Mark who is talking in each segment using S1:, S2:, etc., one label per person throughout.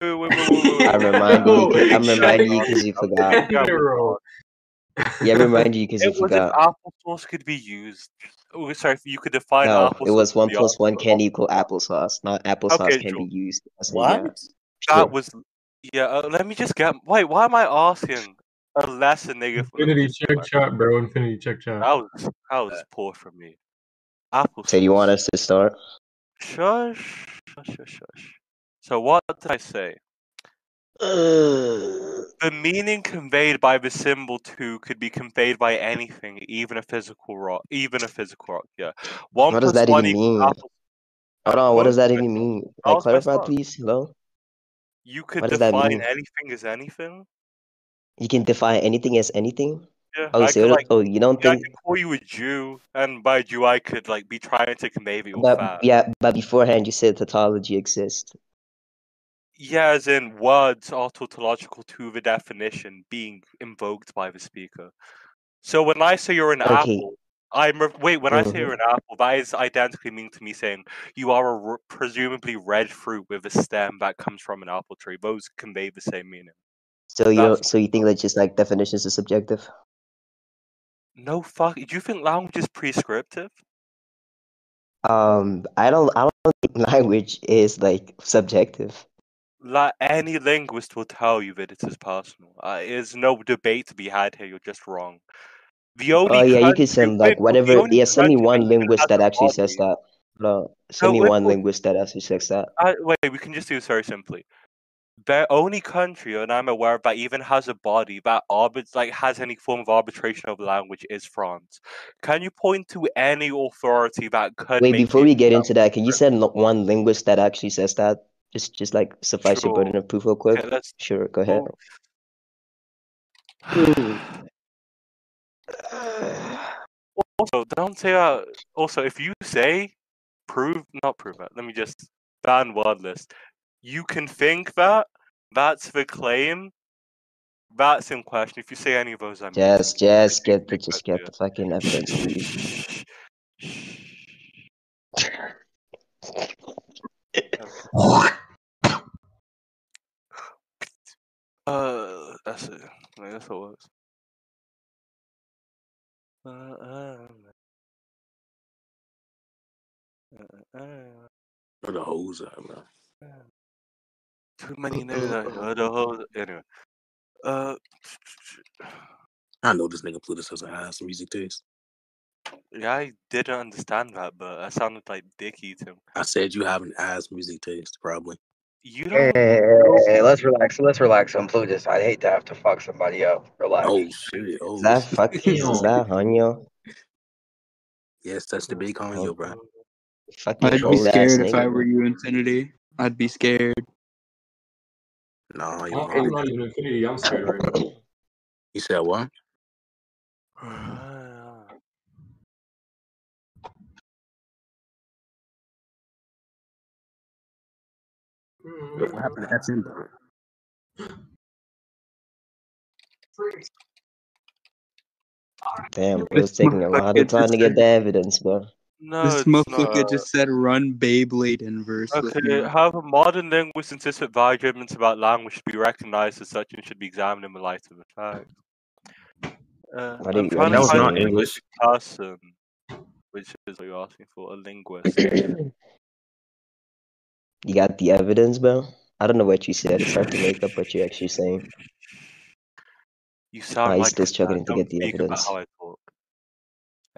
S1: wait, wait, wait, wait, wait.
S2: I'm reminding you. I'm reminding you because you forgot.
S1: Yeah,
S3: Bro.
S2: I'm reminding you because you
S1: It was if
S2: forgot.
S1: applesauce could be used. Oh, sorry, if you could define
S2: No,
S1: applesauce.
S2: it was one
S1: to be
S2: plus one can equal applesauce, not applesauce
S1: Okay,
S2: can
S1: sure.
S2: be used. as a-
S4: What?
S2: yeah,
S1: That
S2: sure.
S1: was yeah. Uh, let me just get. Wait, why am I asking a lesson nigga? for
S3: Infinity
S1: this?
S3: check chat, bro. Infinity check chat.
S1: That was that was poor from me. Apple.
S2: So you want us to start?
S1: Shush, shush, shush, shush. So what did I say? The meaning conveyed by the symbol two could be conveyed by anything, even a physical rock. Even a physical rock. Yeah. One
S2: What does that even mean?
S1: apple-
S2: Hold on, what does that even mean? I clarify, please? Hello?
S1: You could
S2: What
S1: define anything as anything.
S2: You can define anything as anything?
S1: Yeah.
S2: Oh, so
S1: could like.
S2: oh, you don't
S1: Yeah, I
S2: think
S1: could call you a Jew, and by Jew I could like be trying to convey you're
S2: but yeah, but beforehand you said tautology exists.
S1: Yeah, as in words are tautological to the definition being invoked by the speaker. So when I say you're an
S2: Okay.
S1: apple, I'm re- wait. When I say
S2: Mhm.
S1: you're an apple, that is identically mean to me saying you are a r- presumably red fruit with a stem that comes from an apple tree. Those convey the same meaning.
S2: So you so you think that just like definitions are subjective?
S1: no fuck. Do you think language is prescriptive?
S2: Um I don't I don't think language is like subjective.
S1: Like any linguist will tell you that it is personal. Uh, there's no debate to be had here. You're just wrong. The only
S2: Oh yeah, you can send like whatever yeah, send me one linguist that actually says that. No, send me one linguist that actually says that.
S1: Uh, wait, we can just do this very simply. The only country, and I'm aware of that even has a body that arbit like has any form of arbitration of language is France. Can you point to any authority that could
S2: Wait, before we get into that, can you send one linguist that actually says that? Just just like suffice your burden of proof real quick.
S1: Okay, let's
S2: Sure, go ahead.
S1: also, don't say that. Also, if you say prove, not prove it. Let me just ban word list. You can think that that's the claim. That's in question. If you say any of those, I'm
S2: Just just get the
S1: think
S2: just
S1: that's
S2: get the fucking evidence, please.
S1: Uh, that's it. Like, that's what it was. Uh, uh, uh, uh,
S4: Where the hoes at, bro?
S1: too many niggas out here. The whole anyway. Uh,
S4: I know this nigga Plutus has an ass music taste.
S1: yeah, I didn't understand that, but that sounded like dick eating.
S4: I said you have an ass music taste, probably.
S1: You
S5: Hey,
S1: don't.
S5: hey, hey, hey, let's relax. Let's relax on Plutus. I'd hate to have to fuck somebody up. Relax.
S4: Oh shit! Oh
S2: Is that fuck is, is that Hanyo?
S4: yes, that's the big on yo, bro.
S2: Fucking
S6: I'd be scared if
S2: nigga.
S6: I were you, Infinity. I'd be scared.
S4: No, you
S3: I'm,
S4: know,
S3: I'm not even Infinity. I'm scared right now.
S4: You said what? What happened to SM? bro?
S2: Damn, bro,
S6: This
S2: it's taking a lot of
S6: motherfucker
S2: time to
S6: just
S2: get the evidence, bro.
S1: No,
S6: this motherfucker
S1: not.
S6: just said run Beyblade in verse.
S1: Okay,
S6: me.
S1: however, modern linguists insist that valid judgments about language should be recognized as such and should be examined in the light of the fact. Uh,
S2: do
S1: I'm
S2: you-
S1: trying to
S2: do you
S1: find
S2: say?
S1: a linguistic person, which is what you're asking for, a linguist.
S2: You got the evidence, bro? I don't know what you said. It's hard to make up what you're actually saying.
S1: You sound like
S2: still struggling to get the evidence.
S1: I talk.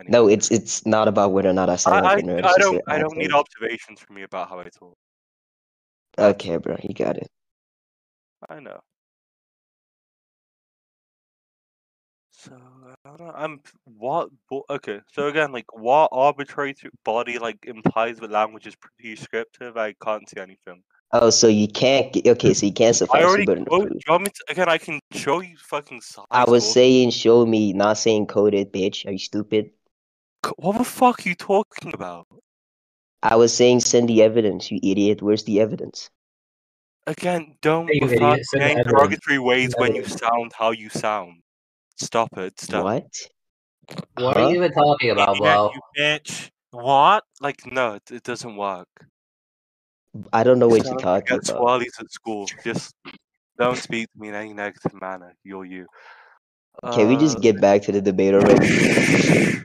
S2: No, it's it's not about whether or not I sound
S1: I,
S2: like a
S1: I,
S2: nerd.
S1: I
S2: just
S1: don't I don't need observations from me about how I talk.
S2: Okay, bro, you got it.
S1: I know. So I'm what okay. So again, like what arbitrary body like implies that language is prescriptive? I can't see anything.
S2: Oh, so you can't okay, so you can't
S1: I
S2: suffice your
S1: already.
S2: burden of
S1: Oh, do you want me to, again? I can show you fucking. Size
S2: I was
S1: talking.
S2: saying show me, not saying coded, bitch. Are you stupid?
S1: What the fuck are you talking about?
S2: I was saying send the evidence, you idiot. Where's the evidence?
S1: Again, don't
S3: Hey, you
S1: refer
S3: idiot,
S1: to
S3: send
S1: me
S3: the
S1: in
S3: evidence.
S1: derogatory ways when you sound how you sound. Stop it. Stop.
S2: What?
S7: What
S2: Huh?
S7: are you even talking about,
S1: Yeah,
S7: Blow?
S1: you bitch. What? Like, no, it, it doesn't work.
S2: I don't know what you're
S1: You
S2: talking
S1: get
S2: about.
S1: swirlies at school. Just don't speak to me in any negative manner. You're you.
S2: Can we just
S1: Uh,
S2: get back to the debate already?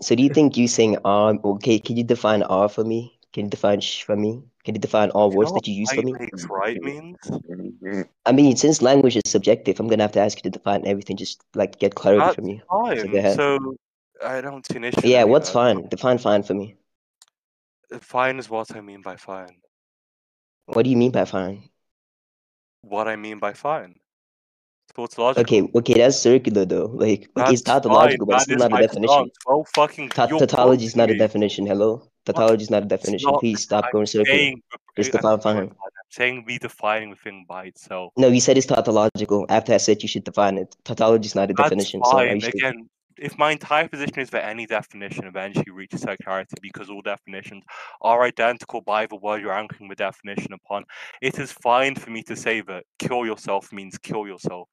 S2: So do you think you saying um okay, can you define R for me? Can you define sh for me? Can you define all
S1: you
S2: words that you use for me?
S1: right means?
S2: I mean, since language is subjective, I'm gonna have to ask you to define everything, just like get clarity
S1: That's
S2: from you. So
S1: fine.
S2: ahead.
S1: So I don't see an issue.
S2: Yeah, what's
S1: that.
S2: fine? Define fine for me.
S1: Uh, fine is what I mean by fine.
S2: What do you mean by fine?
S1: What I mean by fine.
S2: Okay, okay, that's circular though. Like, it's
S1: That's fine.
S2: tautological, but it's still not a definition.
S1: Well, fucking,
S2: tautology is not a definition. Hello, tautology is not a definition.
S1: not-
S2: Please stop
S1: I'm
S2: going circular.
S1: saying,
S2: Just
S1: I'm
S2: define
S1: sorry,
S2: fine.
S1: I'm saying redefining the thing by itself.
S2: No, you said it's tautological. After I said you should define it, tautology is not a
S1: That's
S2: definition. So
S1: fine.
S2: sure?
S1: Again, if my entire position is that any definition eventually reaches circularity because all definitions are identical by the word you're anchoring the definition upon, it is fine for me to say that kill yourself means kill yourself.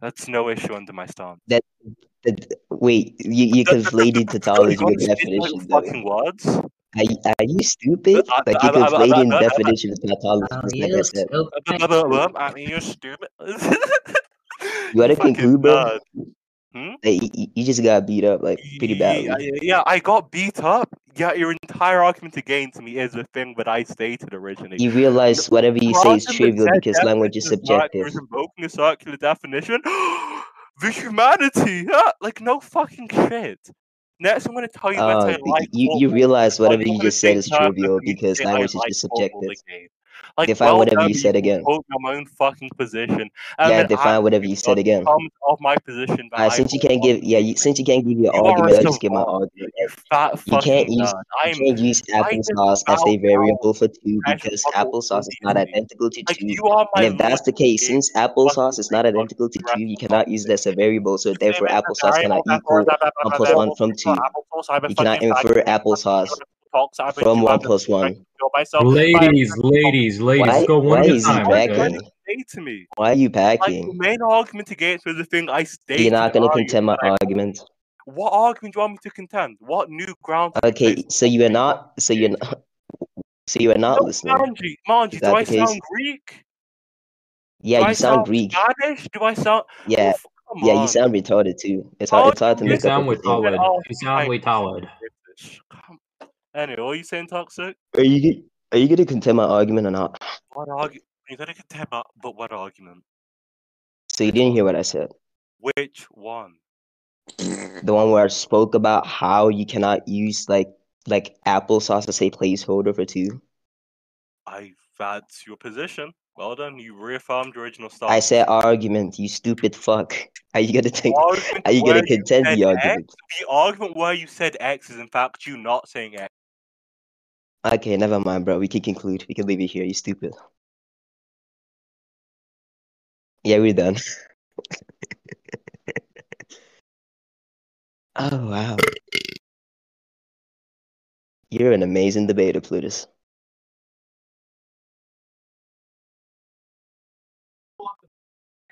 S1: That's no issue under my stance.
S2: That- Wait, you you conflated tautology with
S1: gotta spit out your
S2: definition.
S1: Fucking words.
S2: Are you, are you stupid?
S1: I-
S2: Like
S1: I-
S2: you're
S1: I- I-
S2: conflating
S1: I- I-
S2: definition of tautology. Just like I
S8: yes.
S2: said.
S8: Okay.
S1: I mean, you're stupid.
S2: You gotta
S1: fucking
S2: conclude, bro.
S1: nerd. Hmm?
S2: Like, you, you just got beat up like pretty badly.
S1: Yeah, yeah, I got beat up. Yeah, your entire argument against me is the thing that I stated originally.
S2: You realize whatever you say is trivial because language is subjective.
S1: You're invoking a circular definition. the humanity, huh? like no fucking shit. Next, I'm gonna tell you that
S2: Uh,
S1: I like.
S2: you you realize whatever you just said is trivial
S1: to
S2: because language is just subjective.
S1: Like,
S2: Define
S1: well
S2: whatever you said again.
S1: quote my own fucking position. And
S2: Yeah, define whatever you said again.
S1: of my position. that I
S2: since you can't give, yeah, you, since you can't give your
S1: You
S2: argument, I'll just give my argument.
S1: You
S2: You can't use you can't use
S1: I
S2: applesauce as a variable for two because applesauce is not identical to two.
S1: you are my
S2: And if that's the case, since applesauce is not identical to two, you cannot use it as a variable. So therefore,
S1: that
S2: applesauce cannot equal one plus one from two.
S1: applesauce, I've been
S2: You cannot infer applesauce
S1: talks, I've
S2: from one
S1: I've been
S2: plus
S1: trying
S2: one.
S1: to myself.
S3: Ladies, ladies, ladies,
S2: Why-
S3: go one
S2: why
S3: at a
S2: is he
S3: time.
S1: What
S2: backing?
S1: You say to me?
S2: Why are you
S1: Like the
S2: packing?
S1: main argument against was the thing I stated.
S2: You're not gonna contend my
S1: that I-
S2: argument.
S1: What argument do you want me to contend? What new ground?
S2: Okay, so you are not. So you're not. So you are not
S1: No,
S2: listening.
S1: Manji, Manji, do I
S2: case?
S1: sound Greek?
S2: Yeah,
S1: do I
S2: you sound Greek.
S1: Spanish? Do I sound?
S2: Yeah,
S1: Well, f- come
S2: yeah, you sound retarded too. It's hard. It's hard to
S1: You
S3: You
S2: make up
S3: sound
S2: everything.
S3: retarded.
S1: Oh,
S3: You sound
S1: fine.
S3: retarded.
S1: British. Come- Anyway, what are you saying, toxic?
S2: Are you are you gonna contend my argument or not?
S1: What argument? You're gonna contend about, but what argument?
S2: So you didn't hear what I said.
S1: Which one?
S2: The one where I spoke about how you cannot use like like applesauce as a placeholder for two.
S1: I. That's your position. Well done. You reaffirmed your original stance.
S2: I said argument. You stupid fuck. Are you gonna take?
S1: Argument
S2: Are you gonna contend
S1: said
S2: the
S1: X?
S2: argument?
S1: The argument where you said X is in fact you not saying X.
S2: Okay, never mind, bro. We can conclude. We can leave it here. You stupid. Yeah, we're done. oh wow. You're an amazing debater, Plutus.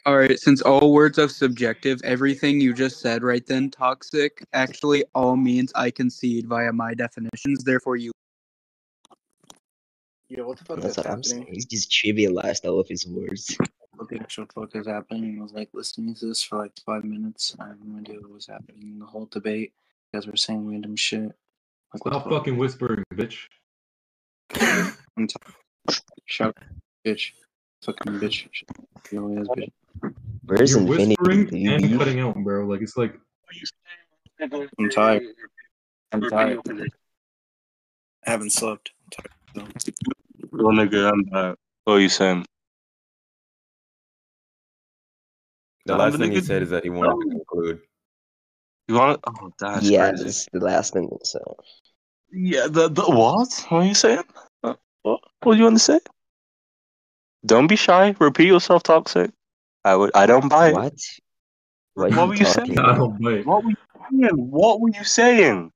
S6: All right, since all words are subjective, everything you just said right then, toxic, actually all means I concede via my definitions. Therefore, you.
S9: Yeah, what the fuck
S2: That's
S9: is
S2: what I'm
S9: happening?
S2: saying. He's just trivialized all of his words.
S8: What the actual fuck is happening? I was like listening to this for like five minutes. I have no idea what was happening in the whole debate. You guys were saying random shit. Like what
S3: Stop
S8: fuck?
S3: fucking whispering, bitch.
S8: I'm t- Shut up, bitch. Fucking bitch. You know, ass bitch.
S2: Where's
S3: You're
S2: Infinity?
S3: whispering
S2: Do you
S3: and
S2: beef?
S3: cutting out, bro. Like it's like
S8: I'm tired. I'm tired. I haven't slept. I'm tired.
S1: Well, nigga, I'm back. What are you saying?
S10: The
S1: I'm
S10: last
S1: gonna
S10: thing he said is that he wanted to conclude.
S1: You want? Oh, that's
S2: yeah,
S1: crazy.
S2: this the last thing. So
S1: Yeah, the, the what? What are you saying? Uh, What? What do you want to say? Don't be shy. Repeat yourself, toxic. I would. I don't buy it.
S2: what? What,
S1: What
S2: are
S1: were
S2: you
S1: you
S2: talking
S1: saying?
S3: I don't bite.
S1: What were you saying? What were you saying?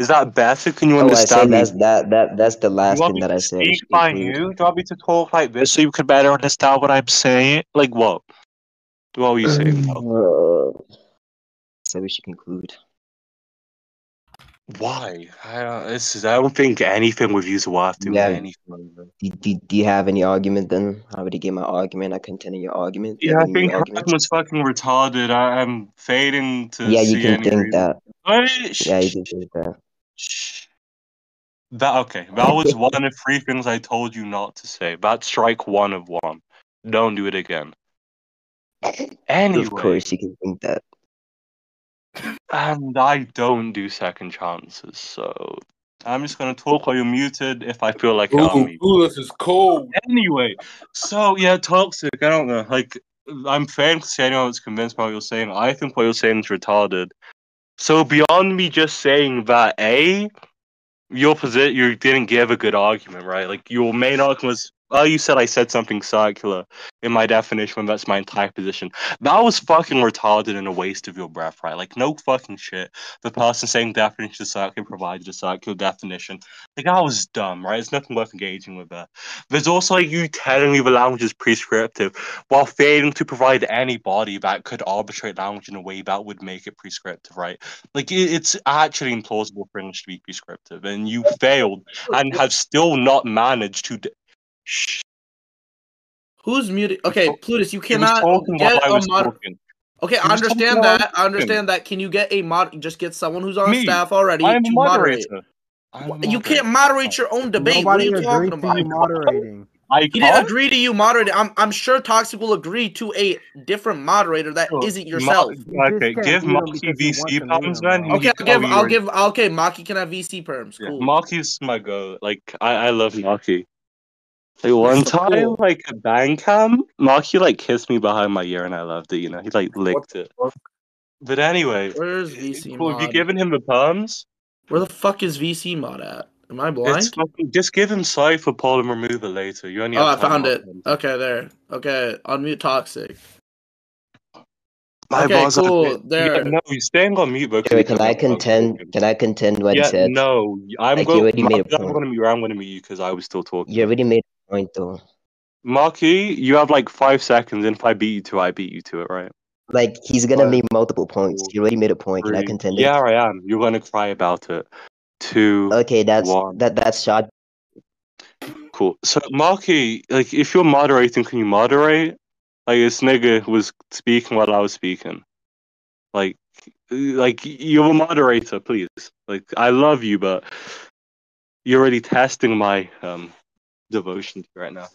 S1: Is that better? Can you
S2: Oh, I said
S1: understand me?
S2: that's that that that's the last thing that I said.
S1: Speak by you? Do you want me to talk like this so you can better understand what I'm saying? Like what? What were you saying?
S2: Uh, so we should conclude.
S1: Why? I don't, this is, I don't think anything with you worth doing
S2: Yeah.
S1: anything.
S2: Do, do, do you have any argument then? I already gave my argument. I continue your argument. Do you
S1: Yeah, I think
S2: arguments?
S1: Was fucking retarded. I, I'm fading to
S2: Yeah, you can think
S1: reason.
S2: that.
S1: Shh,
S2: Yeah, you can think that.
S1: Shh. That okay. That was one of three things I told you not to say. That's strike one of one. Don't do it again. Anyway,
S2: Of course, you can think that.
S1: and I don't do second chances, so I'm just gonna talk while you're muted if I feel like it. I'll
S9: Ooh,
S1: mute.
S9: ooh, this is cold.
S1: Anyway, so yeah, toxic. I don't know. Like, I'm failing to say anyone that's convinced by what you're saying. I think what you're saying is retarded. So beyond me just saying that, a, your position, you didn't give a good argument, right? Like your main argument was, oh, you said I said something circular in my definition when that's my entire position. That was fucking retarded and a waste of your breath, right? Like no fucking shit. The person saying definition of circular provided a circular definition. Like that was dumb, right? It's nothing worth engaging with that. There's also like you telling me the language is prescriptive while failing to provide anybody that could arbitrate language in a way that would make it prescriptive, right? Like it, it's actually implausible for English to be prescriptive, and you failed and have still not managed to. D- Shh.
S11: Who's muted? Okay, Plutus, you cannot get
S1: while I
S11: a
S1: was
S11: mod.
S1: talking.
S11: Okay, I understand
S1: while I was
S11: that. I understand that. Can you get a mod? Just get someone who's on
S1: Me.
S11: staff already
S1: I'm a
S11: to moderate.
S1: I'm
S11: You can't moderate your own debate. what are you talking about?
S5: you moderating.
S1: I
S11: He didn't agree to you moderating. I'm I'm sure Toxic will agree to a different moderator that oh,
S1: Sure.
S11: not
S1: Ma-
S11: yourself.
S5: You
S1: okay,
S5: just
S1: give
S5: can't mute
S1: Maki VC
S5: wants to mute
S1: pounds,
S5: him,
S1: man.
S11: Okay, I'll give I'll give okay, Maki can have VC perms.
S1: Yeah,
S11: Cool.
S1: Maki's my go. Like I, I love Maki. Like one
S11: so
S1: time,
S11: cool.
S1: like at Bandcamp, Maki like kissed me behind my ear and I loved it. You know, he like licked it.
S9: fuck?
S1: But anyway,
S11: Where's VC
S1: cool. Have you given him the perms?
S11: Where the fuck is VC mod at? Am I
S1: It's
S11: blind?
S1: fucking. Just give him Cipher Poll and remove it later. You only
S11: Oh, I found it.
S1: perms.
S11: Okay, there. Okay, unmute Toxic.
S1: My
S11: Okay,
S1: bars
S11: cool.
S1: bit- Yeah,
S11: There.
S1: no, you're staying on mute, bro. 'cause
S2: Wait,
S1: you
S2: can
S1: cut
S2: I
S1: me off while I was
S2: contend?
S1: talking.
S2: Can I contend what he
S1: Yeah,
S2: said?
S1: no, I'm
S2: Like you
S1: going.
S2: already made a
S1: Maki, I'm gonna mute. I'm gonna mute you because I was still talking.
S2: You already made a point though.
S1: Marky, you have like five seconds, and if I beat you to it, I beat you to it, right?
S2: Like he's gonna
S1: Five,
S2: make multiple points. He already made a point. Can I
S1: three.
S2: contend it?
S1: Yeah, I am. You're gonna cry about it. Two,
S2: Okay, that's
S1: one.
S2: that that's shot.
S1: Cool. So, Marky, like, if you're moderating, can you moderate? Like, this nigga was speaking while I was speaking. Like, like you're a moderator, please. Like, I love you, but you're already testing my um devotion to you right now.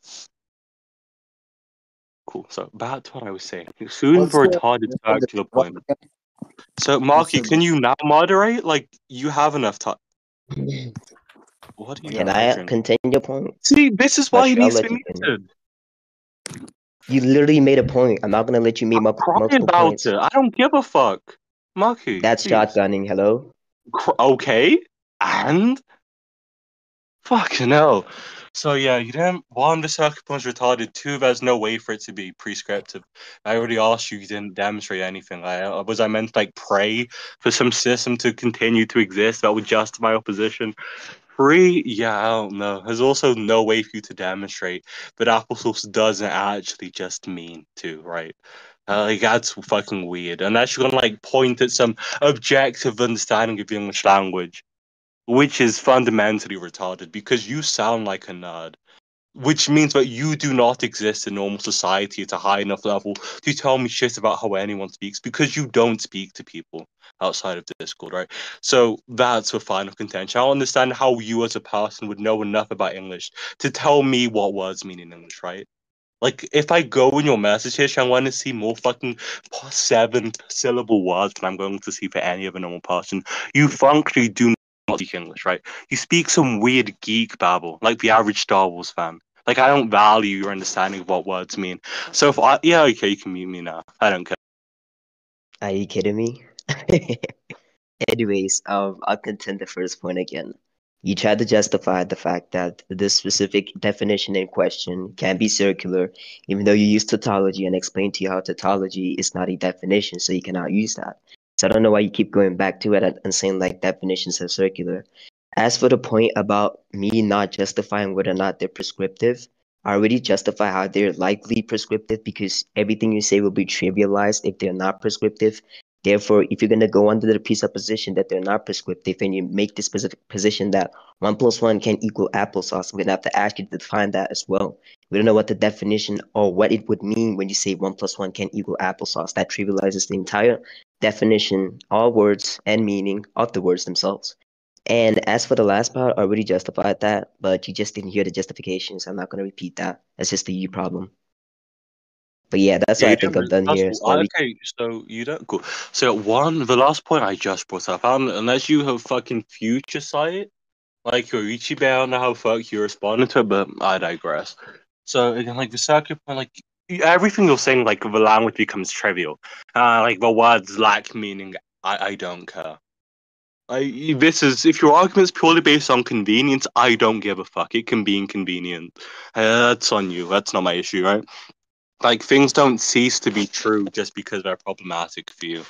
S1: Cool. So back to what I was saying. Soon
S12: What's
S1: for
S12: the,
S1: retarded
S12: what's the
S1: point. So
S12: You
S1: Marky, can you now moderate? Like you have enough time. What are you
S2: Can I
S1: drinking?
S2: continue your point?
S1: See, this is
S2: I'll,
S1: why he
S2: I'll
S1: needs to
S2: let
S1: be
S2: you
S1: muted.
S2: You literally made a point. I'm not gonna let you make
S1: I'm
S2: mul-
S1: crying about
S2: points.
S1: it. I don't give a fuck. Marky,
S2: That's
S1: please.
S2: shotgunning. Hello.
S1: Okay, and fucking hell. So yeah, you didn't. One, the circuit point's retarded. Two, there's no way for it to be prescriptive. I already asked you. You didn't demonstrate anything. I, was I meant like pray for some system to continue to exist that would justify opposition? Three, yeah, I don't know. There's also no way for you to demonstrate that applesauce doesn't actually just mean to, right? Uh, like that's fucking weird. Unless you're gonna like point at some objective understanding of the English language, which is fundamentally retarded because you sound like a nerd. Which means that you do not exist in normal society at a high enough level to tell me shit about how anyone speaks because you don't speak to people outside of Discord, right? So that's the final contention. I don't understand how you as a person would know enough about English to tell me what words mean in English, right? Like, if I go in your message history, I want to see more fucking seven syllable words than I'm going to see for any other normal person. You functionally do not speak English, right? You speak some weird geek babble, like the average Star Wars fan. Like, I don't value your understanding of what words mean. So, if I, yeah, okay, you can mute me now. I don't care.
S2: Are you kidding me? Anyways, um, I'll contend the first point again. You tried to justify the fact that this specific definition in question can be circular, even though you use tautology and explained to you how tautology is not a definition, so you cannot use that. So I don't know why you keep going back to it and, saying like definitions are circular. As for the point about me not justifying whether or not they're prescriptive, I already justify how they're likely prescriptive because everything you say will be trivialized if they're not prescriptive. Therefore, if you're gonna go under the presupposition that they're not prescriptive and you make this specific position that one plus one can equal applesauce, we're gonna have to ask you to define that as well. We don't know what the definition or what it would mean when you say one plus one can equal applesauce. That trivializes the entire definition, all words and meaning of the words themselves. And as for the last part, I already justified that, but you just didn't hear the justification, so I'm not gonna repeat that. That's just the you problem. But yeah, that's
S1: Yeah,
S2: what I think I've done here. So we-
S1: okay, so you don't cool. So one, the last point I just brought up, unless you have fucking future sight, like your Ichibe, I don't know how fuck you responded to it, but I digress. So again, like the circuit point, like everything you're saying, like the language becomes trivial. Uh, like the words lack meaning. I I don't care. I, this is if your argument's purely based on convenience, I don't give a fuck. It can be inconvenient. Uh, that's on you. That's not my issue, right? Like things don't cease to be true just because they're problematic for you.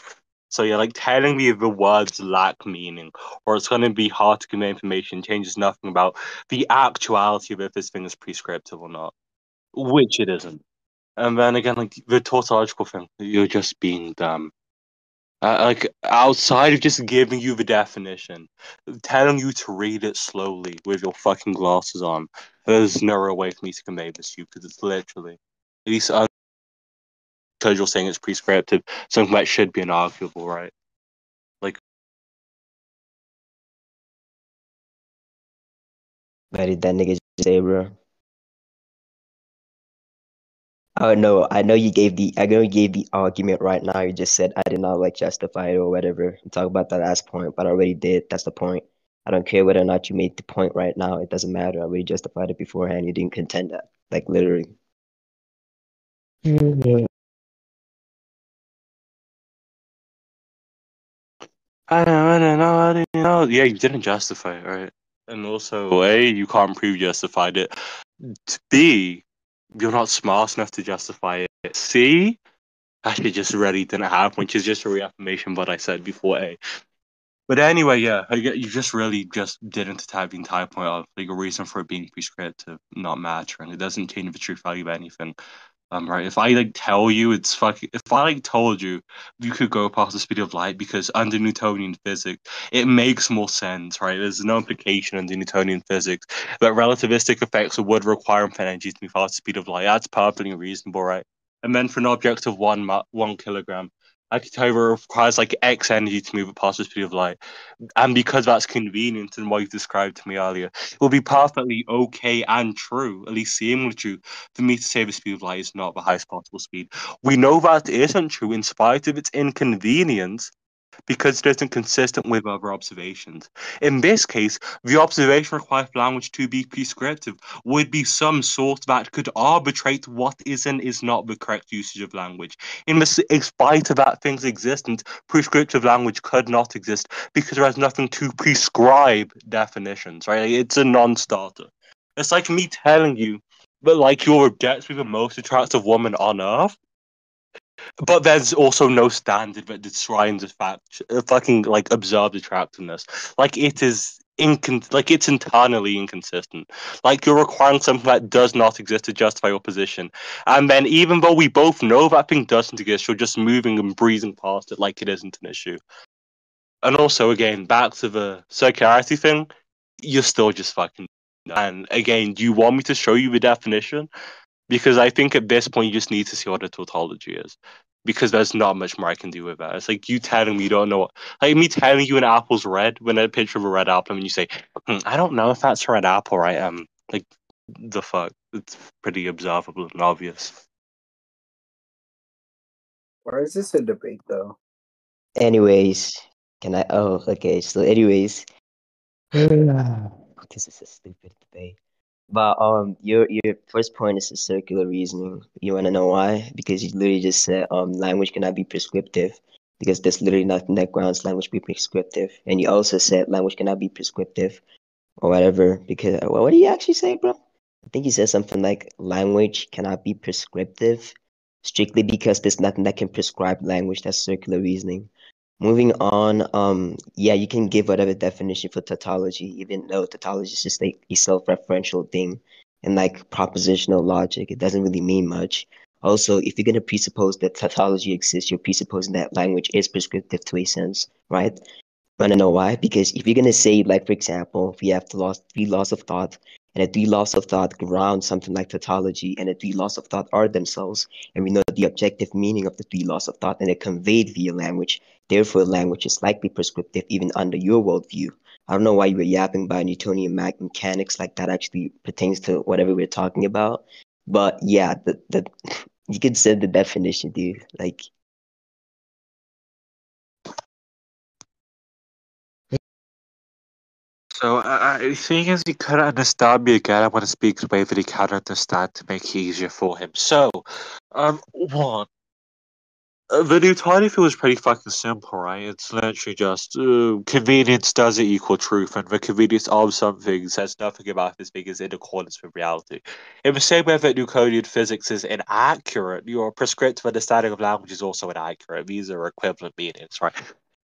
S1: So yeah, like telling me the words lack meaning or it's gonna be hard to convey information changes nothing about the actuality of if this thing is prescriptive or not. Which it isn't. And then again, like the tautological thing, you're just being dumb. Uh, like outside of just giving you the definition, telling you to read it slowly with your fucking glasses on, there's no way for me to convey this to you because it's literally, at least uh, because you're saying it's prescriptive, something that should be inarguable, right? Like,
S2: What did that nigga just say, bro? Oh no, I know you gave the I know you gave the argument right now. You just said I did not like justify it or whatever. Talk about that last point, but I already did. That's the point. I don't care whether or not you made the point right now. It doesn't matter. I already justified it beforehand. You didn't contend that. Like literally.
S1: I don't, I don't know, I don't know. Yeah, you didn't justify it, right? And also, A, you can't prove justified it. B, you're not smart enough to justify it. See, actually just really didn't happen, which is just a reaffirmation of what I said before A. But anyway, yeah, you just really just didn't attack the entire point of like a reason for it being prescriptive not mattering. It doesn't change the true value of anything. Um, right. If I like tell you it's fucking if I like told you you could go past the speed of light because under Newtonian physics it makes more sense, right? There's no implication under Newtonian physics that relativistic effects would require infinite energy to move past the speed of light. That's perfectly reasonable, right? And then for an object of one one kilogram, It requires like X energy to move it past the speed of light. And because that's convenient and what you described to me earlier, it will be perfectly okay and true, at least seemingly true, for me to say the speed of light is not the highest possible speed. We know that isn't true in spite of its inconvenience because it isn't consistent with other observations. In this case, the observation required for language to be prescriptive would be some source that could arbitrate what is and is not the correct usage of language. In, the, in spite of that thing's existence, prescriptive language could not exist because there has nothing to prescribe definitions, right? It's a non-starter. It's like me telling you that like you're objectively the most attractive woman on earth, but there's also no standard that describes the fact, uh, fucking like observed attractiveness. Like it is incon, like it's internally inconsistent. Like you're requiring something that does not exist to justify your position, and then even though we both know that thing doesn't exist, you're just moving and breezing past it like it isn't an issue. And also, again, back to the circularity thing, you're still just fucking. And again, do you want me to show you the definition? Because I think at this point you just need to see what a tautology is. Because there's not much more I can do with that. It's like you telling me you don't know what, like me telling you an apple's red when a picture of a red apple and you say, hmm, I don't know if that's a red apple, right? Um, like the fuck, it's pretty observable and obvious.
S8: Why is this a debate though?
S2: Anyways, can I? Oh, okay. So, anyways, this is a stupid debate. But um, your your first point is a circular reasoning. You want to know why? Because you literally just said um, language cannot be prescriptive because there's literally nothing that grounds language be prescriptive. And you also said language cannot be prescriptive or whatever because well, what did you actually say, bro? I think you said something like language cannot be prescriptive strictly because there's nothing that can prescribe language. That's circular reasoning. Moving on, um, yeah, you can give whatever definition for tautology, even though tautology is just like a self-referential thing and like propositional logic. It doesn't really mean much. Also, if you're gonna presuppose that tautology exists, you're presupposing that language is prescriptive to a sense, right? Wanna know why? Because if you're gonna say, like, for example, we have the three laws of thought, and the three laws of thought ground something like tautology, and the three laws of thought are themselves, and we know the objective meaning of the three laws of thought, and they're conveyed via language. Therefore, language is likely prescriptive even under your worldview. I don't know why you were yapping about Newtonian me- mechanics like that actually pertains to whatever we're talking about. But yeah, the the you could say the definition, dude. Like
S1: So I I think as he couldn't understand me again, I want to speak the way that he can understand to make it easier for him. So, um, one, uh, the Newtonian field is pretty fucking simple, right? It's literally just uh, convenience doesn't equal truth, and the convenience of something says nothing about this being is in accordance with reality. In the same way that Newtonian physics is inaccurate, your prescriptive understanding of language is also inaccurate. These are equivalent meanings, right?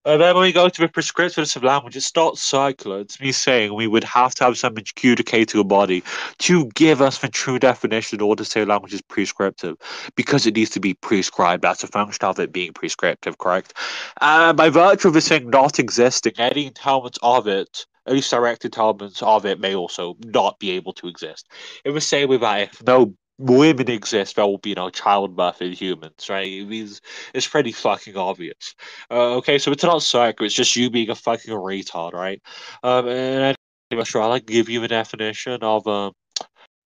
S1: And then when we go to the prescriptiveness of language, it starts circular. It's me saying we would have to have some adjudicator body to give us the true definition in order to say language is prescriptive, because it needs to be prescribed. That's a function of it being prescriptive, correct? And by virtue of this thing not existing, any entailments of it, at least direct entailments of it, may also not be able to exist. It the same way that if no women exist, there will be no childbirth in humans, right? It means it's pretty fucking obvious. Uh, okay, so it's not circular, it's just you being a fucking retard, right? Um, and I'm sure I'll like give you a definition of um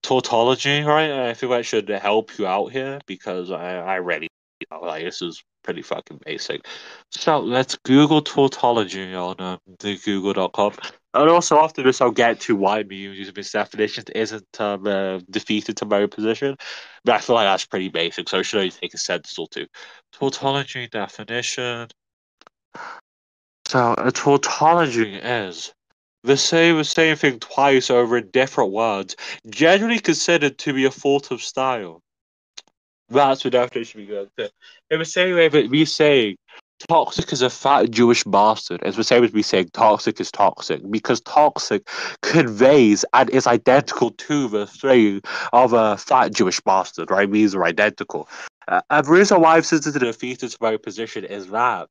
S1: tautology, right? I think that should help you out here because I, I really you know, like this is pretty fucking basic. So let's Google tautology on um, the google.com. And also after this, I'll get to why me using this definition isn't um, uh, defeated to my position. But I feel like that's pretty basic, so it should only take a sentence or two. Tautology definition. So a tautology is the same same thing twice over in different words, generally considered to be a fault of style. That's the definition we go to. In the same way that we say toxic is a fat Jewish bastard, it's the same as we saying toxic is toxic, because toxic conveys and is identical to the thing of a fat Jewish bastard, right? These are identical. Uh, and the reason why I've the defeated to my position is that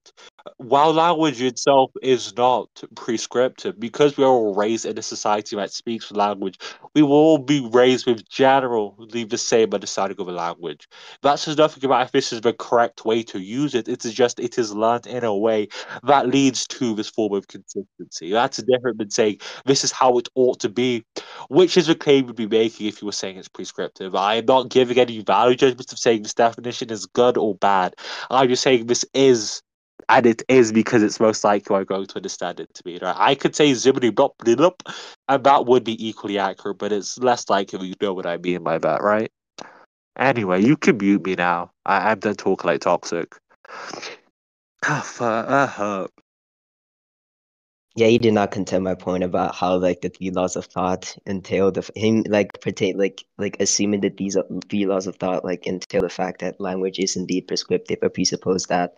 S1: while language itself is not prescriptive, because we are all raised in a society that speaks language, we will all be raised with generally the same understanding of a language. That says nothing about if this is the correct way to use it. It is just it is learned in a way that leads to this form of consistency. That's different than saying this is how it ought to be, which is the claim you'd be making if you were saying it's prescriptive. I am not giving any value judgments of saying this definition is good or bad. I'm just saying this is and it is because it's most likely I'm going to understand it to be. Right? I could say zibbity bop blip, and that would be equally accurate, but it's less likely you know what I mean by that, right? Anyway, you can mute me now. I- I'm done talking like toxic. Ah, ah, hurt.
S2: yeah, you did not contend my point about how like the three laws of thought entail the him like pertain like like assuming that these are- three laws of thought like entail the fact that language is indeed prescriptive or presuppose that.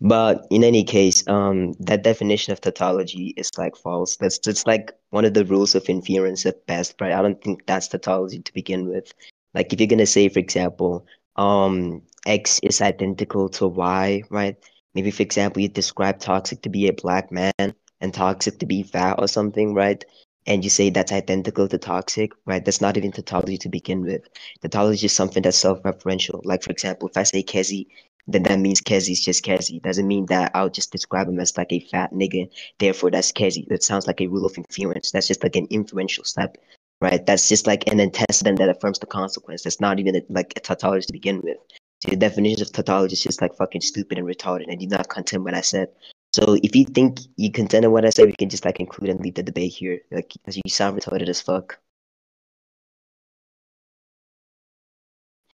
S2: But in any case, um, that definition of tautology is like false. That's just like one of the rules of inference at best, right? I don't think that's tautology to begin with. Like if you're gonna say, for example, um, X is identical to Y, right? Maybe, for example, you describe toxic to be a black man and toxic to be fat or something, right? And you say that's identical to toxic, right? That's not even tautology to begin with. Tautology is something that's self-referential. Like, for example, if I say Kezi, then that means Kezi's just Kezi. Doesn't mean that I'll just describe him as like a fat nigga. Therefore, that's Kezi. That sounds like a rule of inference. That's just like an influential step, right? That's just like an antecedent that affirms the consequence. That's not even a, like a tautology to begin with. So the definition of tautology is just like fucking stupid and retarded, and did not contend what I said. So if you think you contended what I said, we can just like include and leave the debate here. Like, 'cause you sound retarded as fuck.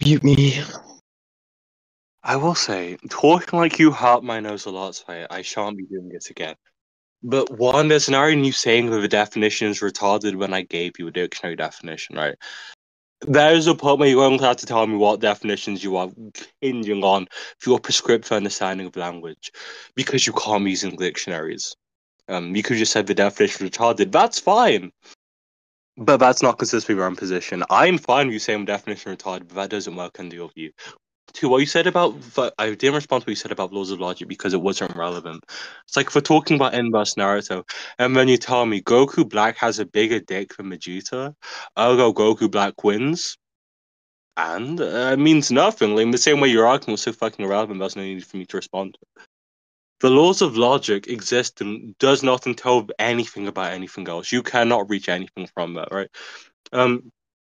S2: Mute me.
S1: I will say, talking like you hurt my nose a lot, so I, I shan't be doing this again. But one, there's an error in you saying that the definition is retarded when I gave you a dictionary definition, right? There is a point where you're going to have to tell me what definitions you are hinging on for your prescriptive understanding of language, because you can't be using dictionaries. Um, you could just say the definition is retarded. That's fine. But that's not consistent with your own position. I'm fine with you saying definition retarded, but that doesn't work under your view. To what you said about, I didn't respond to what you said about laws of logic because it wasn't relevant. It's like if we're talking about inverse Naruto, and then you tell me Goku Black has a bigger dick than Vegeta, ergo Goku Black wins, and uh, it means nothing. Like in the same way your argument was so fucking irrelevant, there's no need for me to respond. The laws of logic exist and does not tell anything about anything else. You cannot reach anything from that, right? Um,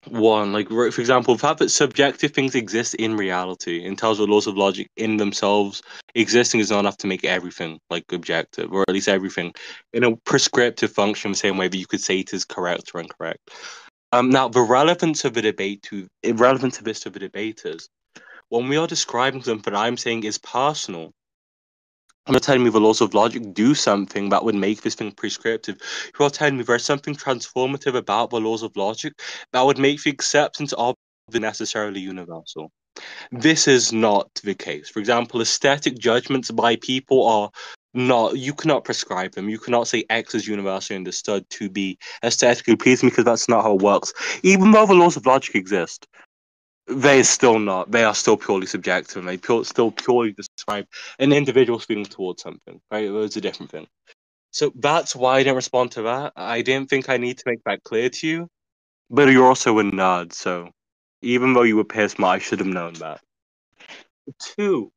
S1: one like for example the fact that subjective things exist in reality in terms of laws of logic in themselves existing is not enough to make everything like objective or at least everything in a prescriptive function the same way that you could say it is correct or incorrect. Um now the relevance of the debate to irrelevant to this to the debaters when we are describing something that i'm saying is personal I'm not telling me the laws of logic do something that would make this thing prescriptive. You are telling me there's something transformative about the laws of logic that would make the acceptance of the necessarily universal. This is not the case. For example, aesthetic judgments by people are not, you cannot prescribe them. You cannot say X is universally understood to be aesthetically pleasing because that's not how it works. Even though the laws of logic exist, they are still not. They are still purely subjective, and they pure, still purely describe an individual's feeling towards something. Right? It's a different thing. So that's why I didn't respond to that. I didn't think I need to make that clear to you. But you're also a nerd, so even though you were pissed, I should have known that. Two,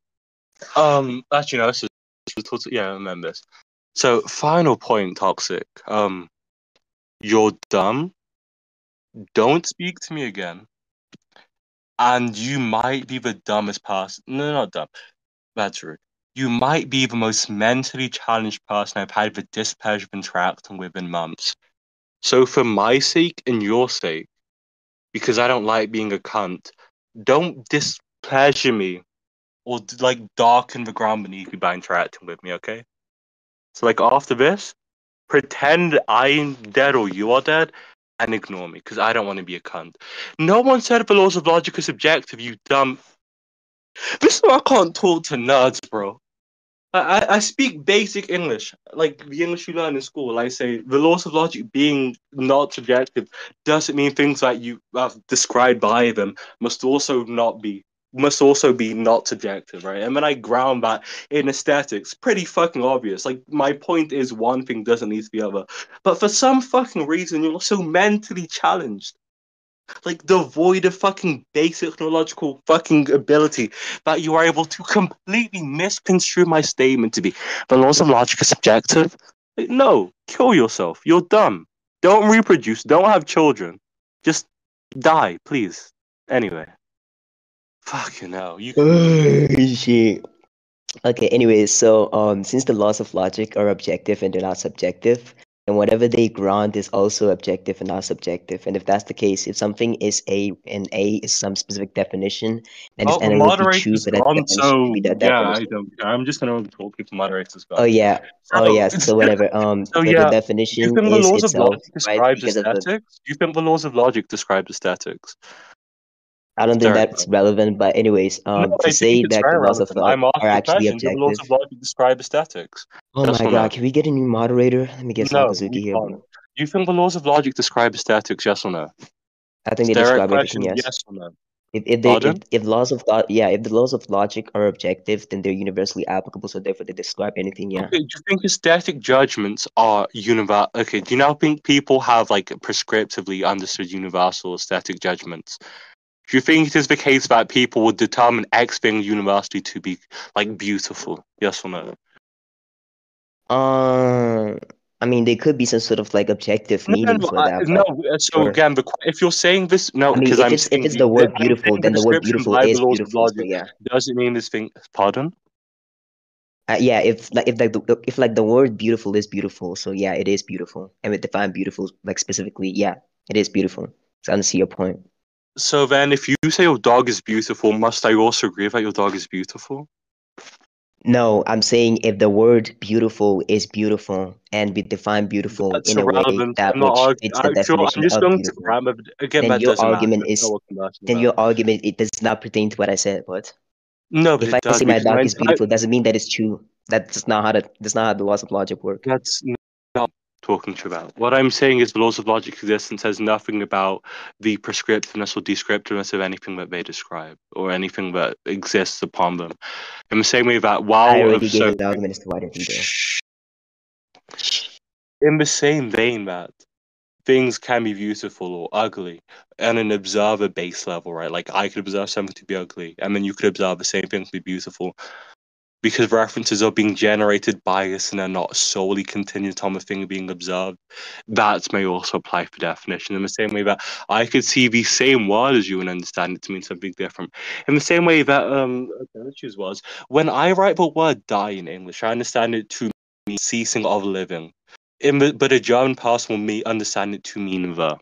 S1: um, actually, no, this is yeah, I remember this. So, final point, toxic. Um, you're dumb. Don't speak to me again and you might be the dumbest person. No, not dumb. That's rude. You might be the most mentally challenged person I've had the displeasure of interacting with in months. So, for my sake and your sake, because I don't like being a cunt, don't displeasure me or like darken the ground beneath you by interacting with me, okay? So, like, after this, pretend I'm dead or you are dead and ignore me because I don't want to be a cunt. No one said the laws of logic are subjective, you dumb. This is why I can't talk to nerds, bro. I, I, speak basic English, like the English you learn in school. I say the laws of logic being not subjective doesn't mean things that you have described by them must also not be must also be not subjective, right? And then I ground that in aesthetics, pretty fucking obvious. Like my point is one thing doesn't need to be other. But for some fucking reason you're so mentally challenged. Like devoid of fucking basic neurological fucking ability that you are able to completely misconstrue my statement to be the laws of logic are subjective. Like, no, kill yourself. You're dumb. Don't reproduce. Don't have children. Just die, please. Anyway. Fucking hell. You
S2: Oh, shit. Okay, anyways, so um, since the laws of logic are objective and they're not subjective, and whatever they grant is also objective and not subjective. And if that's the case, if something is A and A is some specific definition, then it's
S1: Oh,
S2: analytically
S1: moderate
S2: true
S1: is
S2: for that
S1: gone,
S2: definition to
S1: so
S2: be that
S1: yeah, I don't. I'm just gonna talk if moderates is gone.
S2: Oh yeah. Oh yeah. So whatever. Um,
S1: so
S2: so the
S1: yeah, do you
S2: definition
S1: think the
S2: is
S1: laws of
S2: itself,
S1: logic
S2: right?
S1: describes
S2: Because of the
S1: aesthetics? Do you think the laws of logic describe aesthetics?
S2: I don't think
S1: Sorry.
S2: that's relevant, but anyways, um,
S1: I
S2: to say that laws of logic are actually.
S1: Do the laws of
S2: objective.
S1: logic describe aesthetics?
S2: Oh
S1: Yes
S2: my god,
S1: no?
S2: can we get a new moderator? Let me get
S1: No,
S2: Sakazuki here,
S1: Do you think the laws of logic describe aesthetics? Yes or no?
S2: I think they describe everything. Yes.
S1: yes or no?
S2: If if they if, if laws of thought, yeah, if the laws of logic are objective, then they're universally applicable. So therefore, they describe anything. Yeah.
S1: Okay, do you think aesthetic judgments are universal? Okay, do you now think people have like prescriptively understood universal aesthetic judgments? Do you think it is the case that people would determine X thing university to be like beautiful? Yes or no?
S2: Um, I mean, there could be some sort of like objective meaning
S1: no.
S2: for
S1: I,
S2: that,
S1: no uh, so
S2: sure.
S1: again, the, if you're saying this, no,
S2: I mean,
S1: because
S2: if
S1: I'm
S2: it's if
S1: saying
S2: it's
S1: the,
S2: word beautiful,
S1: saying the
S2: then the word beautiful is beautiful. So yeah.
S1: Does it mean this thing. Pardon?
S2: Uh, yeah, if like if like the, if like the word beautiful is beautiful, so yeah, it is beautiful. And we define beautiful like specifically, yeah, it is beautiful. So I don't see your point.
S1: So then, if you say your dog is beautiful, must I also agree that your dog is beautiful?
S2: No, I'm saying if the word beautiful is beautiful and we define beautiful
S1: That's
S2: in a way that
S1: I'm
S2: which
S1: arguing.
S2: fits the
S1: I feel I'm
S2: definition
S1: just
S2: of
S1: going to grammar. Again,
S2: then your
S1: doesn't matter.
S2: argument is
S1: what
S2: then your argument it does not pertain to what I said. But
S1: No,
S2: if I
S1: does
S2: say my dog is beautiful, doesn't mean that it's true. That's not how the that's not how the laws of logic work.
S1: that's talking to you about. What I'm saying is the laws of logic exist and says nothing about the prescriptiveness or descriptiveness of anything that they describe or anything that exists upon them. In the same way that
S2: I
S1: while
S2: already gave
S1: so
S2: an argument as to why
S1: in the same vein that things can be beautiful or ugly on an observer base level, right? Like I could observe something to be ugly, and then you could observe the same thing to be beautiful. Because references are being generated biased and are not solely contingent on the thing being observed, that may also apply for definition. In the same way that I could see the same word as you and understand it to mean something different. In the same way that um okay, let's words. When I write the word die in English, I understand it to mean ceasing of living in the, but a German person will me understand it to mean the.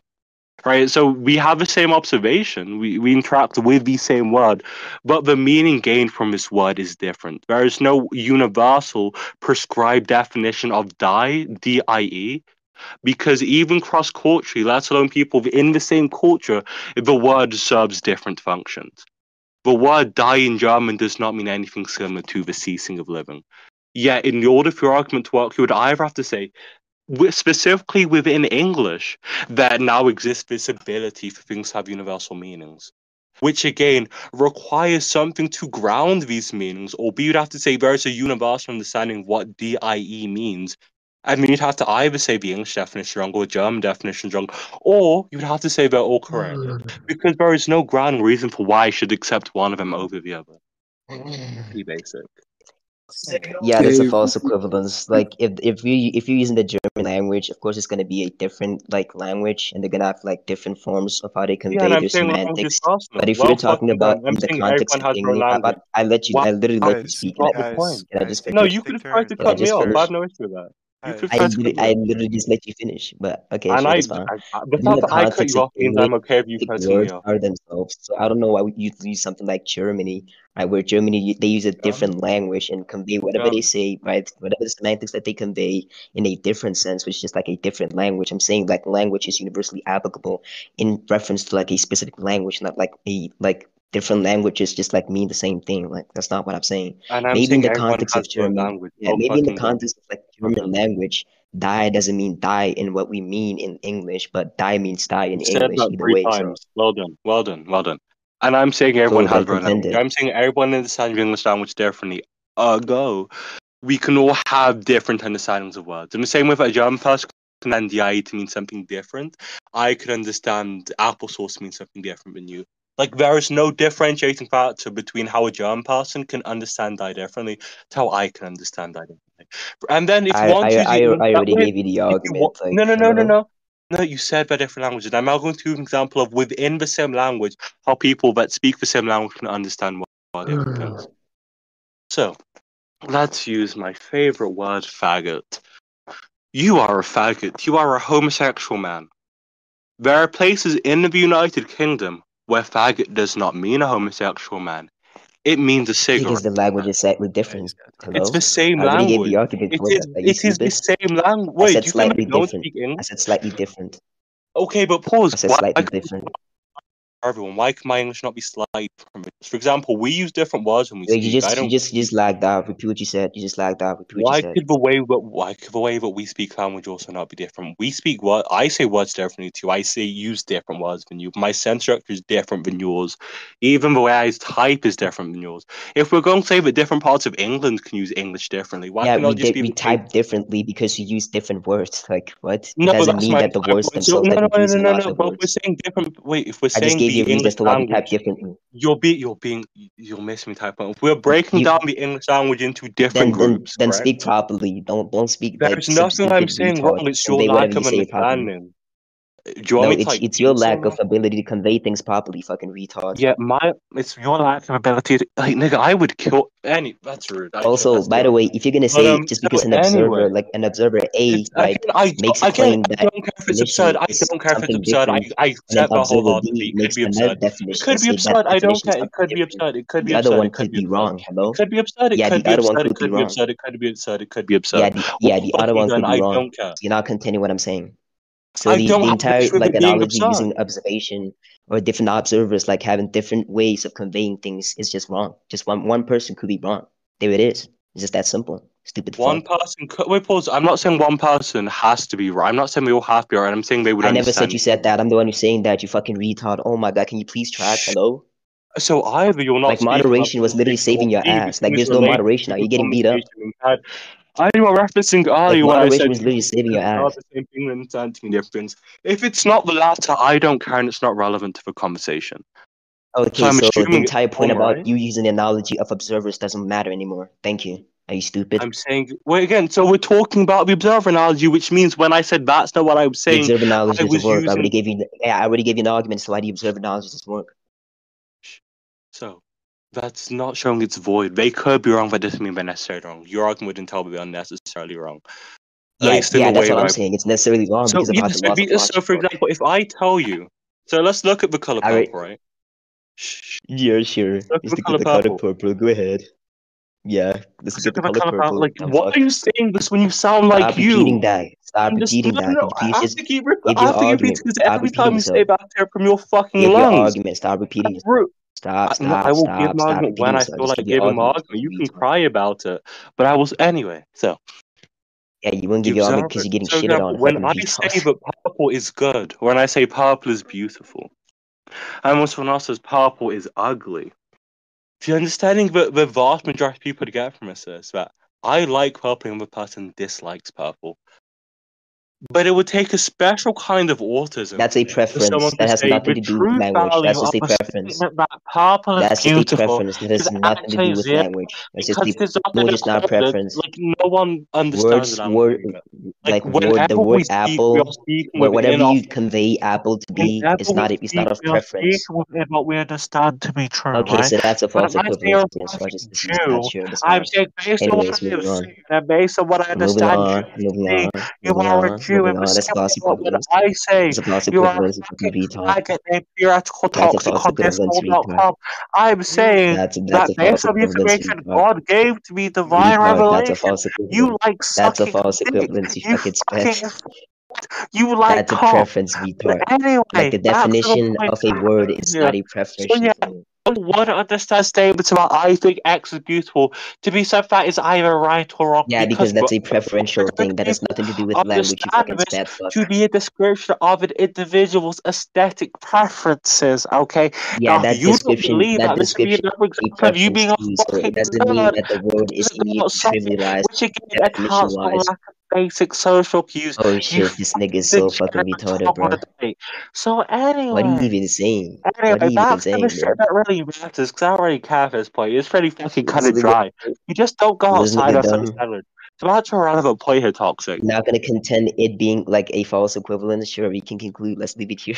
S1: Right, so we have the same observation. We we interact with the same word, but the meaning gained from this word is different. There is no universal prescribed definition of die, D-I-E, because even cross culturally, let alone people in the same culture, the word serves different functions. The word die in German does not mean anything similar to the ceasing of living. Yet, in the order for your argument to work, you would either have to say specifically within English, that now exists this ability for things to have universal meanings, which again requires something to ground these meanings, or be you'd have to say there's a universal understanding of what DIE means. I mean, you'd have to either say the English definition wrong or the German definition wrong, or you'd have to say they're all correct, mm. because there is no grounding reason for why I should accept one of them over the other. Mm. Be basic.
S2: Yeah, that's a false equivalence. Like if if you if you're using the German language, of course it's gonna be a different like language, and they're gonna have like different forms of how they convey
S1: and I'm
S2: their
S1: saying language is
S2: semantics.
S1: personal.
S2: But if
S1: Well
S2: we're talking about.
S1: I'm
S2: in the context of
S1: has
S2: English, I,
S1: language.
S2: I, I let you,
S1: Why?
S2: I literally let you speak,
S1: Not
S2: and
S1: the
S2: I,
S1: point.
S2: and I
S7: guys,
S2: just
S1: No, you
S7: take
S1: could have tried to
S7: turns.
S2: and I
S1: cut me off. I have no issue with that. You
S7: Guys,
S2: I
S1: have tried to
S2: literally, I literally just let you finish. But okay,
S1: And
S2: sure,
S1: I,
S2: that's fine.
S1: I, I the
S2: But in
S1: fact
S2: the
S1: that I cut
S2: context
S1: you
S2: of
S1: off means
S2: English,
S1: I'm okay with you
S2: the
S1: cutting me off.
S2: are themselves. So I don't know why you use something like Germany, right? Where Germany they use a different language and convey whatever they say, right? Whatever the semantics that they convey in a different sense, which is just like a different language. I'm saying like language is universally applicable in reference to like a specific language, not like a like different languages just like mean the same thing. Like that's not what I'm saying.
S1: And I'm
S2: Maybe in
S1: saying
S2: the
S1: everyone
S2: context
S1: has
S2: of German,
S1: language.
S2: yeah,
S1: Well
S2: maybe in the
S1: fucking done.
S2: context of like German language, die doesn't mean die in what we mean in English, but die means die in
S1: You said
S2: English
S1: that
S2: either
S1: three
S2: way. So
S1: times. Well done. Well done. Well done. And I'm saying everyone
S2: so
S1: has
S2: well
S1: their own language.
S2: contended.
S1: I'm saying everyone understands your English language differently. Ergo, we can all have different understandings of words. And the same with a German person can understand DIE to mean something different, I could understand applesauce to mean something different than you. Like there is no differentiating factor between how a German person can understand die differently to how I can understand die differently. And then if
S2: I
S1: one
S2: I
S1: chooses
S2: I, I already
S1: way,
S2: gave you the
S1: if you
S2: argument. Like
S1: no, no, no, no,
S2: hello.
S1: no. No, you said by different languages. I'm now going to give an example of within the same language how people that speak the same language can understand what what hmm. different things. So let's use my favorite word, faggot. You are a faggot. You are a homosexual man. There are places in the United Kingdom where faggot does not mean a homosexual man. It means a cigarette.
S2: Because the language is slightly
S7: Guys,
S2: different.
S7: guys,
S1: It's the same
S2: I already gave
S1: language.
S2: the argument
S1: It
S2: for
S1: is.
S2: that. Are you
S1: It is the same language.
S2: I said
S1: do you
S2: slightly different. I said slightly different.
S1: Okay, but pause.
S2: I said slightly
S1: could
S2: different.
S1: Everyone? Why can my English not be slightly different? For example, we use different words when we
S2: Like, you
S1: speak. I
S2: just you
S1: don't.
S2: just you just lagged out. Repeat what you said. You just lagged out. Repeat you
S1: Why could the way that why could the way that we speak language also not be different? We speak what I say words differently too. I say use different words than you. My sense structure is different than yours. Even the way I type is different than yours. If we're going to say that different parts of England can use English differently, why
S2: Yeah, we
S1: it just
S2: did.
S1: be
S2: We type differently because you use different words. Like what? It
S1: No,
S2: doesn't mean
S1: my
S2: that the words. Themselves
S1: no,
S2: that
S1: no, no, no, no,
S2: not
S1: no.
S2: the
S1: But we're saying different. Wait, if we're saying the
S2: you a reason
S1: English
S2: as to why we type
S1: language,
S2: differently.
S1: you're being, you're being, you're missing me type. If we're breaking
S2: You
S1: down the English language into different
S2: then then
S1: groups,
S2: then
S1: correct?
S2: speak properly. Don't don't speak like
S1: There's nothing I'm saying wrong. It's your lack of
S2: properly.
S1: Understanding. Do you want
S2: No,
S1: me to
S2: it's
S1: like
S2: it's your lack
S1: someone?
S2: of ability to convey things properly, fucking retard.
S1: Yeah, my it's your lack of ability to like nigga. I would kill any. That's rude. I
S2: Also,
S1: that's
S2: by the way, if you're gonna
S1: But
S2: say
S1: um,
S2: just
S1: so
S2: because an
S1: anyway,
S2: observer, like an observer A,
S1: it's
S2: right,
S1: again. I
S2: makes a claim
S1: I
S2: that
S1: don't care if it's absurd. I don't care if it's absurd. I
S2: different,
S1: I
S2: and then
S1: accept that
S2: observer
S1: wholeheartedly.
S2: B
S1: It could be absurd. It could be absurd. I don't care. It could be absurd. It could be absurd.
S2: The other one
S1: It could
S2: could
S1: be
S2: be
S1: absurd.
S2: wrong.
S1: It
S2: Hello?
S1: could be absurd. It
S2: Yeah,
S1: could
S2: the
S1: be
S2: other one
S1: absurd. It
S2: could be
S1: could be
S2: wrong.
S1: absurd. It could be absurd. It could be
S2: Yeah,
S1: absurd.
S2: the yeah, the other
S1: fucking
S2: one could be
S1: I
S2: wrong.
S1: don't care.
S2: You're not continuing what I'm saying. So
S1: I
S2: the the entire like analogy using observation or different observers like having different ways of conveying things is just wrong. Just one one person could be wrong. There it is. It's just that simple. Stupid
S1: One person could wait, pause. I'm not saying one person has to be right. I'm not saying we all have to be right. I'm saying they would
S2: I never
S1: understand.
S2: said you said that. I'm the one who's saying that. You fucking retard. Oh my god, can you please track?
S1: Shh.
S2: Hello?
S1: So either you're not
S2: Like moderation was literally saving your ass. Like there's no moderation
S1: Are
S2: You're getting beat up.
S1: Conversation being had. I you were referencing earlier when I
S2: moderation
S1: said
S2: was literally saving your ass.
S1: the same thing then it's anti difference. If it's not the latter, I don't care and it's not relevant to the conversation. So
S2: Okay,
S1: I'm
S2: so the entire point about
S1: right?
S2: you using the analogy of observers doesn't matter anymore. Thank you. Are you stupid?
S1: I'm saying wait again, so we're talking about the observer analogy, which means when I said that's not what I was saying.
S2: The observer
S1: I
S2: doesn't work. I already gave you. Yeah, I already gave you an argument. So why the observer knowledge doesn't work?
S1: so that's not showing it's void. They could be wrong, but doesn't mean they're necessarily wrong. Your argument wouldn't tell me they're unnecessarily wrong. At
S2: Yeah, that's what I'm saying. It's necessarily wrong
S1: So yeah, so, be, so for example, if I tell you, so let's look at the color purple, right? Shh,
S2: Yeah, sure.
S1: Look at the color
S2: the color
S1: purple.
S2: purple. Go ahead. Yeah, let's get
S1: at
S2: the color
S1: color purple.
S2: purple.
S1: Like, why are you saying this when you sound like
S2: Stop repeating
S1: you?
S2: that. Stop
S1: I'm just
S2: repeating
S1: no,
S2: that.
S1: no.
S2: Could you
S1: I have to keep. Re- I have to keep repeating because every time you say
S2: yourself.
S1: bacteria from your fucking
S2: your
S1: lungs.
S2: argument. Stop repeating
S1: That's rude.
S2: Stop,
S1: I, no,
S2: stop,
S1: I will give
S2: stop,
S1: my
S2: stop
S1: argument when I feel like
S2: give
S1: giving my
S2: argument.
S1: You can cry about it, but I was anyway. So
S2: Yeah, you won't
S1: the
S2: give your argument because you're getting
S1: So
S2: shitted on.
S1: when I say that purple is good, when I say purple is beautiful, and when someone else says purple is ugly, the understanding that the vast majority of people get from this is that I like purple and the person dislikes purple. But it would take a special kind of autism
S2: That's a preference. That has
S1: say
S2: nothing to do with language. That's just a
S1: a
S2: preference.
S1: that purple
S2: That's just a preference. That
S1: is
S2: has nothing to do with language. That's just a
S1: often
S2: language is not preference.
S1: Like no one understands
S2: Words, word.
S1: Like
S2: like word, the word
S1: speak,
S2: apple,
S1: within
S2: whatever you convey apple to be, it's not. It's not
S1: speak,
S2: of
S1: we are speaking
S2: preference.
S1: what we understand to be true,
S2: Okay,
S1: right?
S2: so that's a false
S1: I say you're a
S2: equivalence. I just
S1: fucking
S2: dismiss that.
S1: Jew,
S2: Sure, that's
S1: I'm saying based on what I have seen and based on what I understand you to
S2: Moving
S1: be,
S2: on.
S1: you
S2: Moving
S1: are a. Jew The
S2: on. That's
S1: same
S2: false
S1: way that when
S2: equivalence.
S1: I say
S2: It's a false
S1: you are.
S2: You fucking
S1: faggot named theoretical
S2: That's a
S1: toxic
S2: false
S1: on
S2: equivalence, retard.
S1: discord.com, I'm saying
S2: That's that's
S1: that based on the information. God gave to me, divine revelation, you like
S2: That's a
S1: sucking
S2: false equivalence. You
S1: You
S2: fucking spec.
S1: you like
S2: That's a preference, retard. Like
S1: anyway,
S2: the
S1: the
S2: definition of a word is not a
S1: So
S2: preferential
S1: yeah,
S2: thing.
S1: I would understand statements about I think X is beautiful to be said that is either right or wrong
S2: Yeah,
S1: because
S2: because that's a preferential thing. That has nothing to do with language, you
S1: understand
S2: fucking
S1: this
S2: spat fuck.
S1: to be a description of an individual's aesthetic preferences. Okay,
S2: Yeah,
S1: now
S2: that
S1: you don't
S2: description
S1: believe
S2: that
S1: that, be
S2: description
S1: of you being a fucking
S2: it doesn't mean that the word is
S1: This is about
S2: immediately
S1: something
S2: trivialized
S1: which again
S2: definition
S1: accounts for lack of basic social cues.
S2: Oh shit, this nigga is so fucking retarded, bro.
S1: So
S2: What are you even saying? What are you even
S1: to
S2: saying, bro?
S1: that really matters, because I already care for this point. It's pretty fucking kind of dry. You just don't go outside
S2: nigga
S1: outside the
S2: dumb.
S1: standard. So that's a relevant point here, Toxic.
S2: Not gonna contend it being like a false equivalence. Sure, we can conclude. Let's leave it here.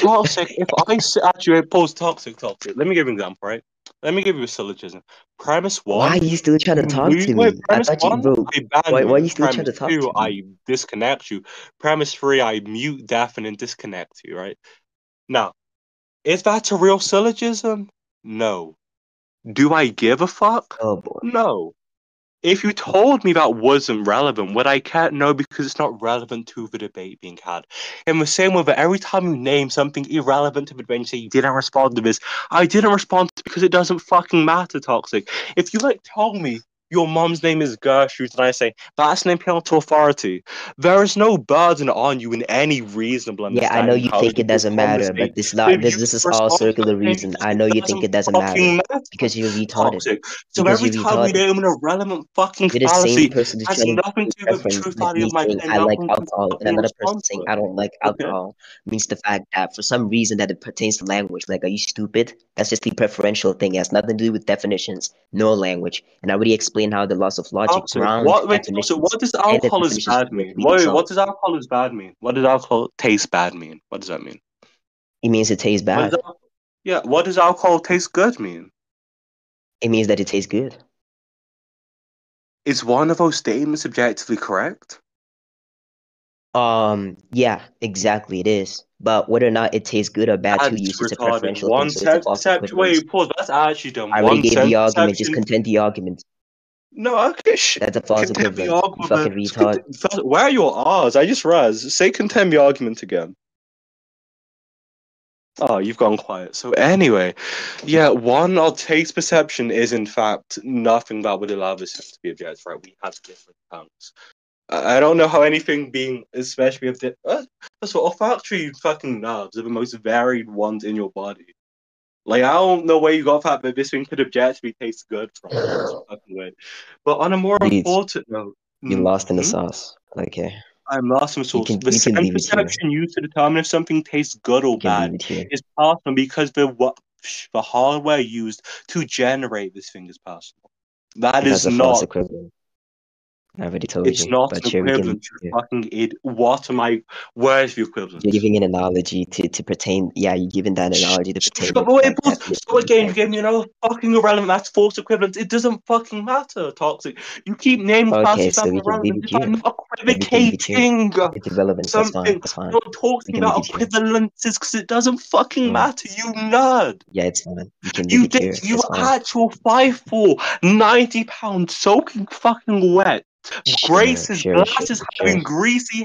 S1: Toxic, if I actually pause Toxic, Toxic, let me give you an example, right? Let me give you a syllogism. Premise one.
S2: Why are you still trying to talk
S1: lose.
S2: to
S1: Wait,
S2: me? I thought you,
S1: one,
S2: bro.
S1: I ban
S2: Why, why are
S1: you.
S2: you still trying
S1: Premise
S2: to talk
S1: two,
S2: to me?
S1: I disconnect you. Premise three, I mute, deafen, and disconnect you, right? Now, is that a real syllogism? No. Do I give a fuck?
S2: Oh boy.
S1: No. If you told me that wasn't relevant, would I care? No, because it's not relevant to the debate being had. In the same way that every time you name something irrelevant to the debate, you say you didn't respond to this, I didn't respond because it doesn't fucking matter, Toxic. If you like told me your mom's name is Gertrude and I say that's an to authority, there is no burden on you in any reasonable
S2: Yeah, I know you think it doesn't matter, but this not this this is all circular reason. I know you think it doesn't matter
S1: matter.
S2: because you're retarded.
S1: So
S2: Because
S1: every time you
S2: retarded.
S1: name an irrelevant fucking
S2: You're the same person
S1: has nothing to do with the truth
S2: Like me
S1: of my
S2: saying I like alcohol and another person saying. I don't like
S1: Okay.
S2: alcohol means the fact that for some reason that it pertains to language. Like, are you stupid? That's just the preferential thing. It has nothing to do with definitions, no language. And I already explained how the loss of logic ground
S1: What wait,
S2: definitions
S1: what does alcohol is bad mean? Wait, what does alcohol is bad mean? What does alcohol taste bad mean? What does that mean?
S2: It means it tastes bad.
S1: al- yeah, what does alcohol taste good mean?
S2: It means that it tastes good.
S1: Is one of those statements objectively correct?
S2: Um, yeah, exactly it is. But whether or not it tastes good or bad to you is a preferential thing,
S1: One
S2: so it's a
S1: sense
S2: false
S1: perception.
S2: equivalence.
S1: Wait, pause. That's actually done.
S2: I already
S1: One
S2: gave
S1: sense
S2: the argument, just contend the argument.
S1: No, okay, sh-
S2: That's a
S1: contend the.
S2: You fucking
S1: argument.
S2: retard.
S1: Cont- Where are your R's? I just raz. Say contend the argument again. Oh, you've gone quiet. So anyway, yeah, one, our taste perception is in fact nothing that would allow this to be objective, right? We have different tongues. I I don't know how anything being, the, uh, that's what olfactory fucking nerves are the most varied ones in your body. Like I don't know where you got that, but this thing could objectively taste good from. Fucking. But on a more
S2: Leeds,
S1: important note,
S2: You're
S1: mm,
S2: lost in the
S1: hmm?
S2: sauce. Okay.
S1: I'm lost in
S2: You
S1: source.
S2: can
S1: The
S2: you can
S1: sense
S2: leave it here.
S1: perception used to determine if something tastes good or
S2: You can leave
S1: bad
S2: it
S1: is personal because the wa- the hardware used to generate this thing is personal. That
S2: That's
S1: is
S2: a false
S1: not.
S2: equivalent. I already told
S1: It's
S2: you.
S1: It's not
S2: But
S1: an
S2: sure, we can.
S1: equivalent. You
S2: yeah.
S1: fucking id. What am I? Where's the
S2: equivalent?
S1: You're
S2: giving an analogy to, to pertain. Yeah, you're giving that analogy to pertain
S1: But wait, pause. So again, you
S2: of
S1: gave me another fucking irrelevant. That's false equivalence. It doesn't fucking matter. Toxic. You keep naming
S2: Okay,
S1: classes
S2: so
S1: that
S2: we
S1: are
S2: can leave
S1: irrelevant.
S2: it
S1: You're
S2: here.
S1: not
S2: So we can leave it here.
S1: equivocating
S2: it's irrelevant, that's fine. That's fine.
S1: You're talking about
S2: it
S1: equivalences because it doesn't fucking
S2: Mm.
S1: matter. You nerd.
S2: Yeah, it's fine. You
S1: You
S2: it
S1: did. You actual five four, 90 pounds, soaking fucking wet.
S2: Sure,
S1: Grace's
S2: sure, sure,
S1: glasses
S2: sure.
S1: having greasy